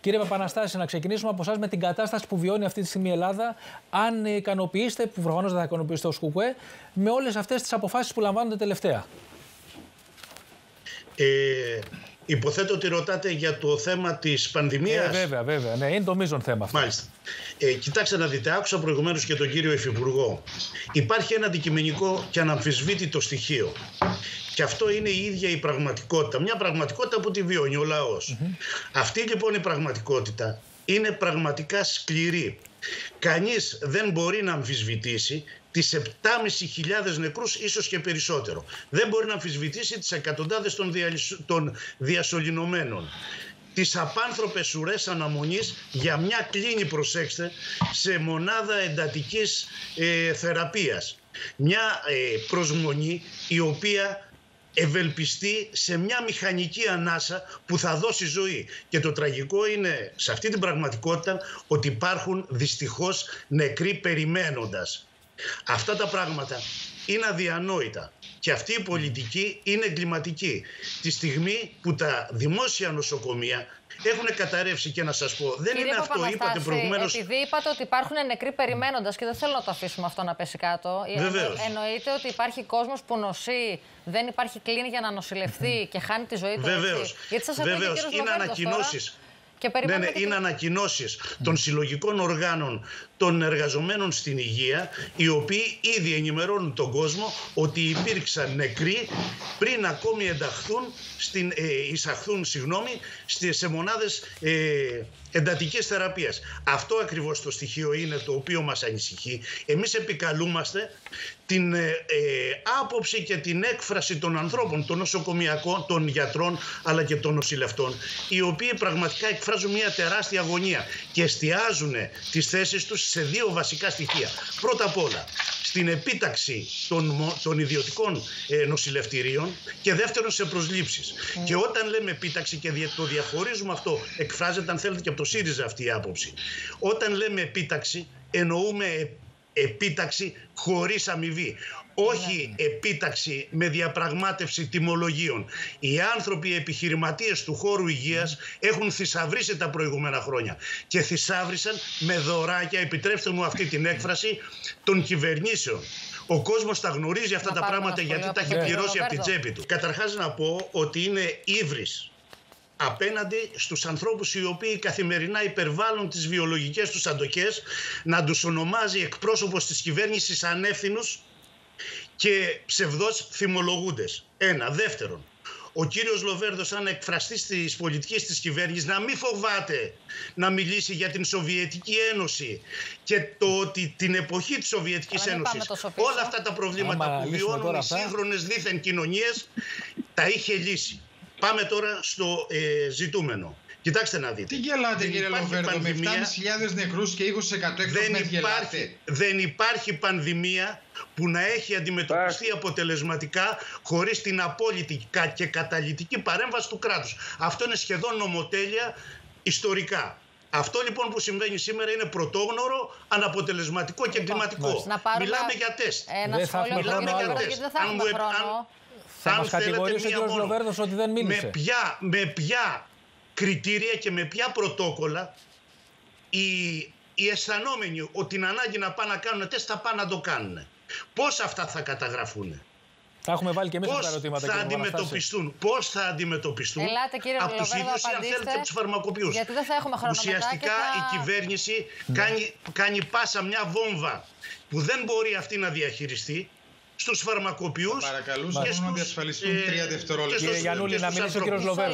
Κύριε Παπαναστάση, να ξεκινήσουμε από εσάς με την κατάσταση που βιώνει αυτή τη στιγμή η Ελλάδα. Αν ικανοποιήσετε, που προφανώς δεν θα ικανοποιήσετε ως Κουκουέ, με όλες αυτές τις αποφάσεις που λαμβάνονται τελευταία. Ε, υποθέτω ότι ρωτάτε για το θέμα της πανδημίας. Ε, βέβαια, βέβαια. Ναι, είναι το μείζον θέμα αυτό. Μάλιστα. Ε, κοιτάξτε να δείτε, άκουσα προηγουμένως και τον κύριο Υφυπουργό. Υπάρχει ένα αντικειμενικό και αναμφισβήτητο στοιχείο. Και αυτό είναι η ίδια η πραγματικότητα. Μια πραγματικότητα που τη βιώνει ο λαός. Αυτή λοιπόν η πραγματικότητα είναι πραγματικά σκληρή. Κανείς δεν μπορεί να αμφισβητήσει τις 7.500 νεκρούς ίσως και περισσότερο. Δεν μπορεί να αμφισβητήσει τις εκατοντάδες των, των διασωληνωμένων. Τις απάνθρωπες ουρές αναμονής για μια κλίνη, προσέξτε, σε μονάδα εντατικής ε, θεραπείας. Μια ε, προσμονή η οποία ευελπιστεί σε μια μηχανική ανάσα που θα δώσει ζωή. Και το τραγικό είναι σε αυτή την πραγματικότητα ότι υπάρχουν δυστυχώς νεκροί περιμένοντας. Αυτά τα πράγματα είναι αδιανόητα και αυτή η πολιτική είναι εγκληματική. Τη στιγμή που τα δημόσια νοσοκομεία έχουν καταρρεύσει και να σας πω. Δεν Κύριε είναι αυτό, είπατε προηγουμένω. Επειδή είπατε ότι υπάρχουν νεκροί περιμένοντας και δεν θέλω να το αφήσουμε αυτό να πέσει κάτω. Ε, Βεβαίως. Εννοείται ότι υπάρχει κόσμος που νοσεί, δεν υπάρχει κλίνη για να νοσηλευτεί και χάνει τη ζωή του. Βεβαίως. Γιατί σας ακούει ο Είναι ανακοινώσεις. Και ναι, ναι, είναι ανακοινώσεις των συλλογικών οργάνων των εργαζομένων στην υγεία, οι οποίοι ήδη ενημερώνουν τον κόσμο ότι υπήρξαν νεκροί πριν ακόμη ενταχθούν, στην, ε, εισαχθούν συγγνώμη, σε μονάδες ε, εντατικής θεραπείας. Αυτό ακριβώς το στοιχείο είναι το οποίο μας ανησυχεί. Εμείς επικαλούμαστε την ε, ε, άποψη και την έκφραση των ανθρώπων, των νοσοκομιακών, των γιατρών αλλά και των νοσηλευτών, οι οποίοι πραγματικά εκφράζουν μια τεράστια αγωνία και εστιάζουν τις θέσεις τους σε δύο βασικά στοιχεία. Πρώτα απ' όλα, στην επίταξη των, των ιδιωτικών ε, νοσηλευτηρίων και δεύτερον σε προσλήψεις. Mm. Και όταν λέμε επίταξη και το διαχωρίζουμε αυτό, εκφράζεται αν θέλετε και από το ΣΥΡΙΖΑ αυτή η άποψη. Όταν λέμε επίταξη εννοούμε επίταξη χωρίς αμοιβή. Όχι ναι. επίταξη με διαπραγμάτευση τιμολογίων. Οι άνθρωποι οι επιχειρηματίες του χώρου υγείας έχουν θησαυρίσει τα προηγούμενα χρόνια και θησάβρισαν με δωράκια, επιτρέψτε μου αυτή την έκφραση, των κυβερνήσεων. Ο κόσμος τα γνωρίζει αυτά τα πράγματα γιατί τα έχει πληρώσει από την τσέπη του. Καταρχάς να πω ότι είναι ύβρις απέναντι στους ανθρώπους οι οποίοι καθημερινά υπερβάλλουν τις βιολογικές τους αντοχές να τους ονομάζει εκπρόσωπος της κυβέρνησης ανεύθυνους και ψευδός θυμολογούντες. Ένα. Δεύτερον, ο κύριος Λοβέρδος σαν εκφραστής της πολιτικής της κυβέρνησης να μην φοβάται να μιλήσει για την Σοβιετική Ένωση και το ότι την εποχή της Σοβιετικής Ένωσης όλα αυτά τα προβλήματα που βιώνουν οι σύγχρονες δίθεν κοινωνίες τα είχε λύσει. Πάμε τώρα στο ε, ζητούμενο. Κοιτάξτε να δείτε. Τι γελάτε κύριε Λοβέρδο με 7.500 νεκρούς και 20% δεν υπάρχει, δεν υπάρχει πανδημία που να έχει αντιμετωπιστεί αποτελεσματικά χωρίς την απόλυτη και καταλητική παρέμβαση του κράτους. Αυτό είναι σχεδόν νομοτέλεια ιστορικά. Αυτό λοιπόν που συμβαίνει σήμερα είναι πρωτόγνωρο, αναποτελεσματικό και εγκληματικό. Μιλάμε για τεστ. Ένα σχόλιο Μιλάμε για τεστ. Δεν θα έχουμε χρόνο. Θα μας κατηγορήσει ο κ. Λοβέρδος ότι δεν μίλησε. Με ποια, με ποια κριτήρια και με ποια πρωτόκολλα οι, οι αισθανόμενοι ότι την ανάγκη να πάνε να κάνουν τεστ θα πάνε να το κάνουν. Πώς αυτά θα καταγραφούν. Θα έχουμε βάλει και εμείς τα ερωτήματα. Πώ θα αντιμετωπιστούν, πώς θα αντιμετωπιστούν; Ελάτε, κύριε από τους ίδιους ή αν θέλετε από τους φαρμακοποιούς. Γιατί δεν θα έχουμε χρόνο Ουσιαστικά θα... η κυβέρνηση κάνει, κάνει πάσα μια βόμβα που δεν μπορεί αυτή να διαχειριστεί στους φαρμακοποιούς. Παρακαλούσαμε να διασφαλιστούν τρία δευτερόλεπτα. Κύριε Γιανούλη, να μιλήσει ο κύριος Λοβέρδο.